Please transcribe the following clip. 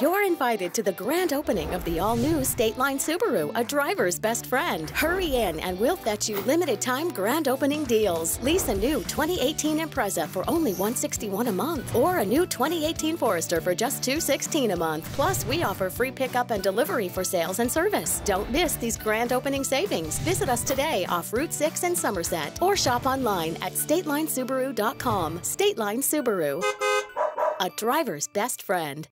You're invited to the grand opening of the all new Stateline Subaru, a driver's best friend. Hurry in and we'll fetch you limited time grand opening deals. Lease a new 2018 Impreza for only 161 a month or a new 2018 Forester for just 216 a month. Plus, we offer free pickup and delivery for sales and service. Don't miss these grand opening savings. Visit us today off Route 6 in Somerset or shop online at statelinesubaru.com. Stateline Subaru, a driver's best friend.